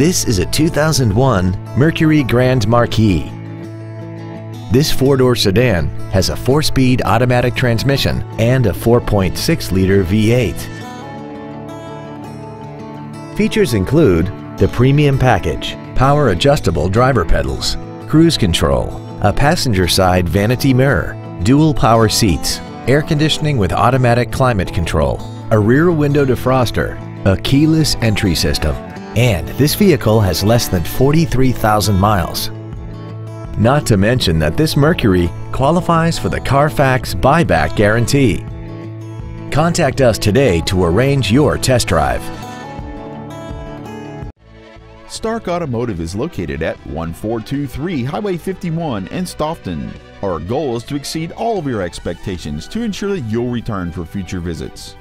This is a 2001 Mercury Grand Marquis. This four-door sedan has a four-speed automatic transmission and a 4.6-liter V8. Features include the premium package, power adjustable driver pedals, cruise control, a passenger side vanity mirror, dual power seats, air conditioning with automatic climate control, a rear window defroster, a keyless entry system, and this vehicle has less than 43,000 miles. Not to mention that this Mercury qualifies for the Carfax buyback guarantee. Contact us today to arrange your test drive. Stark Automotive is located at 1423 Highway 51 in Stoughton. Our goal is to exceed all of your expectations to ensure that you'll return for future visits.